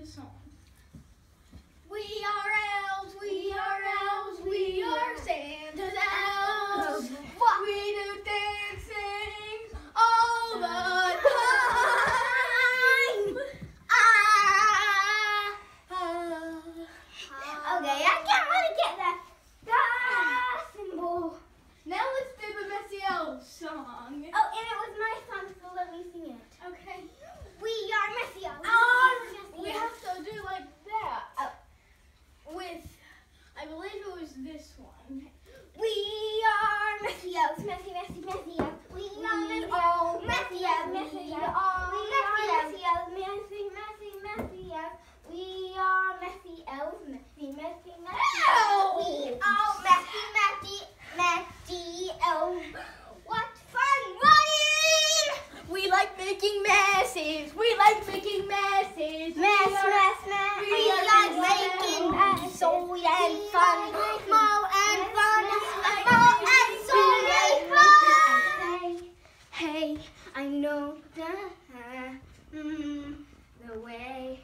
the song. We are elves. We are elves. We are Santa's elves. What? We do dancing all the time. Ah. Ah. Okay, I can't really get that. Ah, symbol. Now let's do the Messy Elves song. Oh, and it was my song, so let me sing it. Okay. We are messy elves. We have to do like that. Uh, with, I believe it was this one. We are messy elves, messy, messy, messy elves. We are messy are elves, messy elves, messy we elves. are We are messy elves, messy, messy, messy elves. We are messy elves, messy, messy, messy elves. We are messy, messy, messy elves. What fun running! We like making messes. We like making messes. Mess, we are, mess, mess. we We are like messy making mess, and We fun. and fun. and so fun. Hey, I know that mm, the way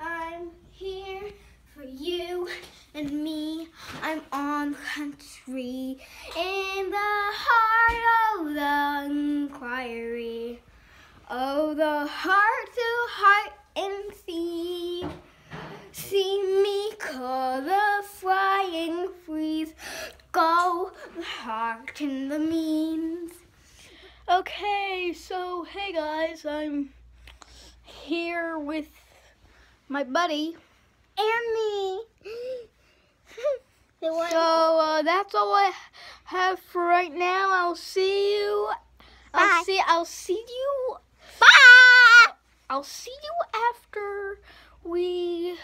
I'm here for you and me. I'm on country in the heart of the inquiry. Oh, the heart heart and the means. Okay, so hey guys, I'm here with my buddy. And me. So uh, that's all I have for right now. I'll see you. I'll see. I'll see you. Bye. I'll see you after we.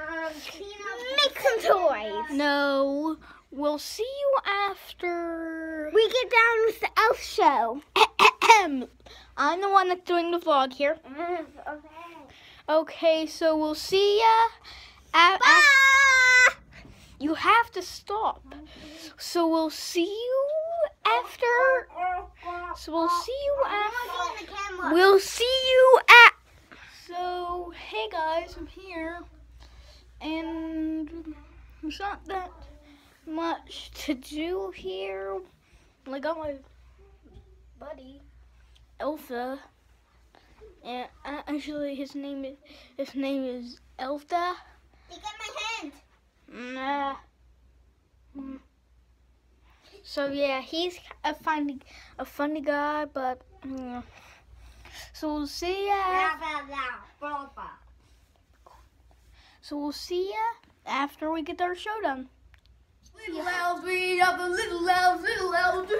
Make some toys. No, we'll see you after. We get down with the elf show. I'm the one that's doing the vlog here. Mm, okay. Okay, so we'll see ya. a- a- Bye. you have to stop. So we'll see you after. So we'll see you after. We'll see you at. So, hey guys, I'm here. And there's not that much to do here. I got my buddy, Elsa. And actually, his name is his name is Elfda. You get my hand. Nah. Mm. So yeah, he's a funny, a funny guy, but mm. so we'll see ya. So we'll see ya after we get our show done. Little elves, we the little elves, little elves.